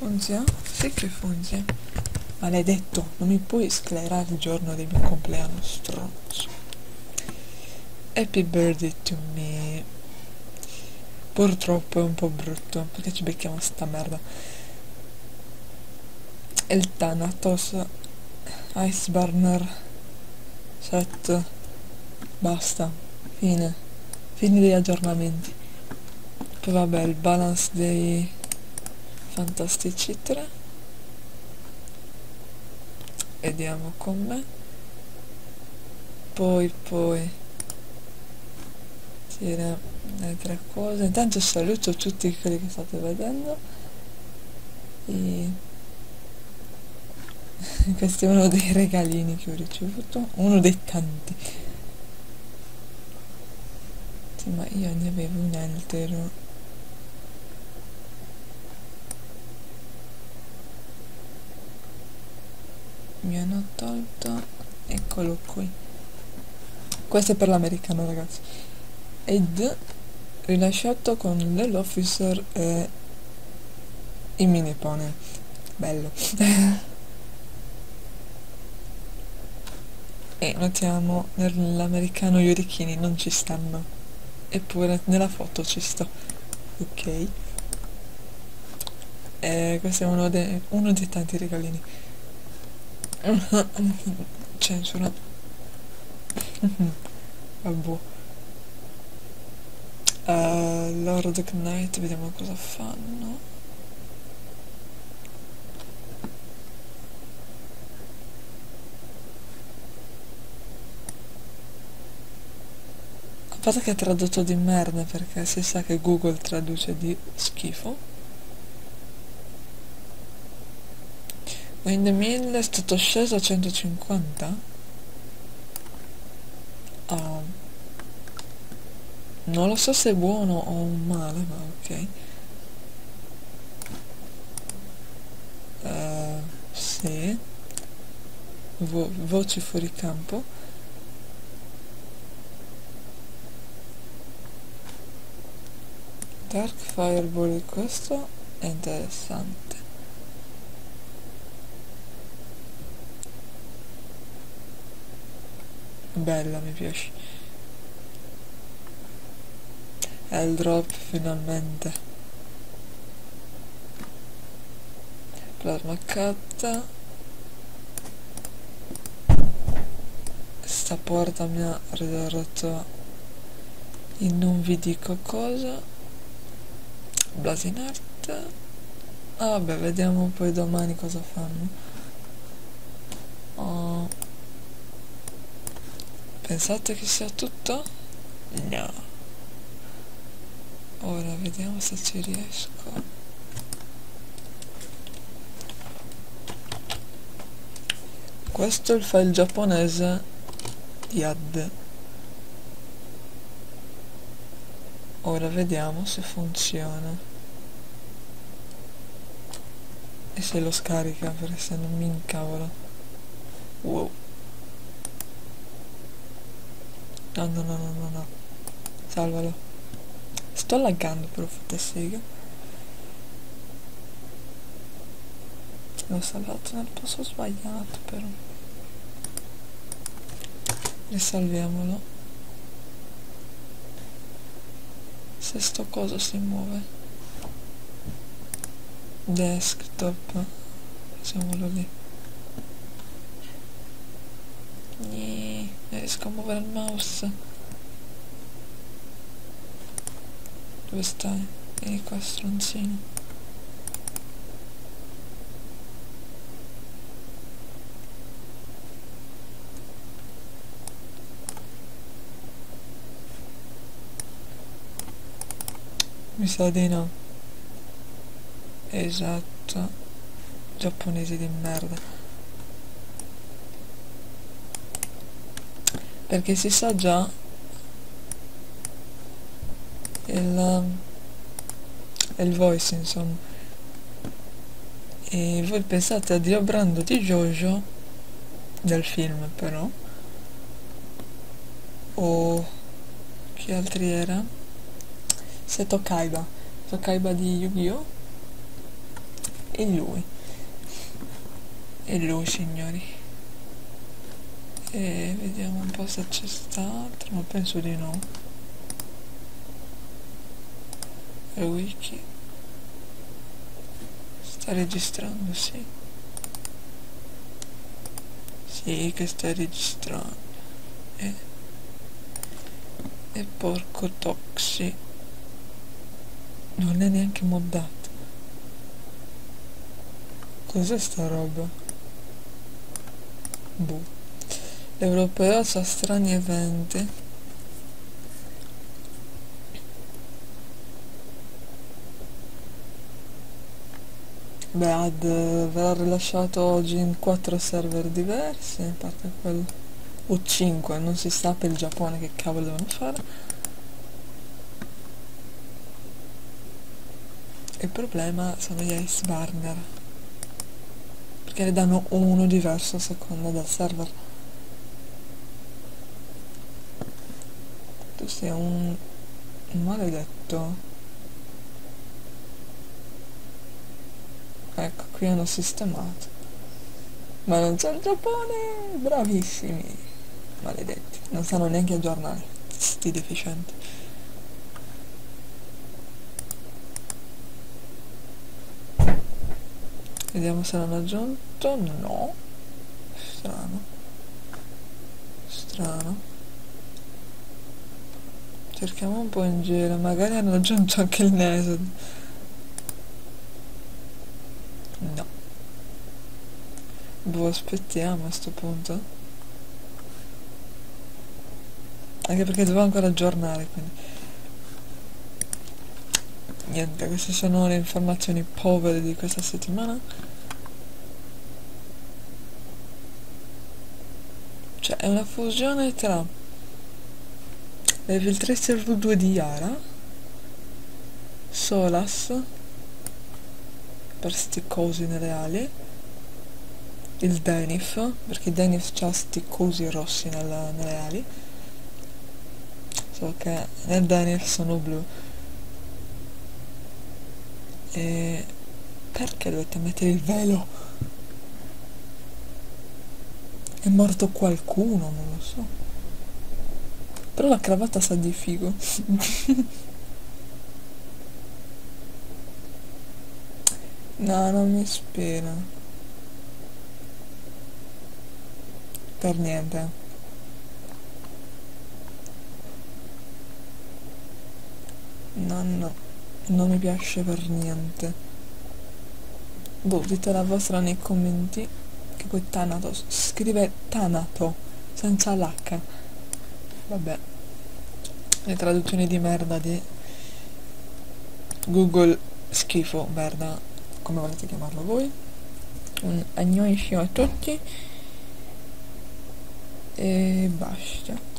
Funziona? Sì che funziona. Maledetto, non mi puoi sclerare il giorno del mio compleanno, stronzo. Happy birthday to me. Purtroppo è un po' brutto, perché ci becchiamo sta merda. Il Thanatos Ice Burner set basta fine fine degli aggiornamenti poi vabbè il balance dei fantastici 3 vediamo com'è poi poi. Tira le tre cose. Intanto saluto tutti quelli che state vedendo. E questo è uno dei regalini che ho ricevuto. Uno dei tanti. Sì, ma io ne avevo un altro mi hanno tolto eccolo qui. Questo è per l'americano ragazzi. Ed rilasciato con l'officer e i mini pony. Bello. E notiamo nell'americano gli orecchini non ci stanno. Eppure nella foto ci sto. Ok. E questo è uno, de uno dei tanti regalini censura. Vabbè uh, Lord Knight vediamo cosa fanno. A parte che è tradotto di merda perché si sa che Google traduce di schifo Wind 1000 è stato sceso a 150? Oh. Non lo so se è buono o male, ma ok. Uh, sì. Vo voci fuori campo. Dark Fireball questo è interessante. Bella mi piace. È il drop finalmente. Plasma cut sta porta mi ha ridotto in non vi dico cosa. Blasinart. Ah vabbè vediamo poi domani cosa fanno. Oh. Pensate che sia tutto? No. Ora vediamo se ci riesco. Questo è il file giapponese di AD. Ora vediamo se funziona. E se lo scarica perché se non mi incavola. Wow. No, no, no, no, no, no. Salvalo. Sto laggando per fotte sega. L'ho salvato nel posto sbagliato però. Risalviamolo. Se sto coso si muove. Desktop. Facciamolo lì. Riesco a muovere il mouse. Dove stai? vieni qua stronzino. Mi sa di no. Esatto. Giapponesi di merda perché si sa già il, il voice insomma. E voi pensate a Dio Brando di Jojo del film però? O chi altri era? Seto Kaiba Tokaiba di Yu-Gi-Oh? È lui. È lui signori e vediamo un po' se c'è st'altro ma penso di no. E wiki. Sta registrando sì. Sì che sta registrando. E, e porco toxi. Non è neanche moddato. Cos'è sta roba? Boh l'europeo sa strani eventi Bad verrà rilasciato oggi in quattro server diversi, a parte quello, o 5, non si sa per il Giappone che cavolo devono fare. Il problema sono gli Ice Burner, perché ne danno uno diverso a seconda del server. Sei un, un maledetto. Ecco, qui hanno sistemato. Ma non c'è il Giappone! Bravissimi! Maledetti. Non sanno neanche aggiornare. Sti deficienti. Vediamo se l'hanno aggiunto. No. Strano. Strano. Cerchiamo un po' in giro. Magari hanno aggiunto anche il Nesod. No. Boh, aspettiamo a sto punto. Anche perché devo ancora aggiornare, quindi. Niente, queste sono le informazioni povere di questa settimana. Cioè, è una fusione tra Level 3 Server 2 di Yara, Solas, per cosi nelle ali il Denif perché Denif ha sti cosi rossi nella, nelle ali. So che nel Denif sono blu. E perché dovete mettere il velo? è morto qualcuno non lo so però la cravatta sa di figo No, non mi ispira. Per niente. No, no. Non mi piace per niente. Boh, dite la vostra nei commenti. Che poi Tanato scrive Tanato, senza l'H. Vabbè. Le traduzioni di merda di Google schifo, merda come volete chiamarlo voi. Un agnoiscio a tutti. E basta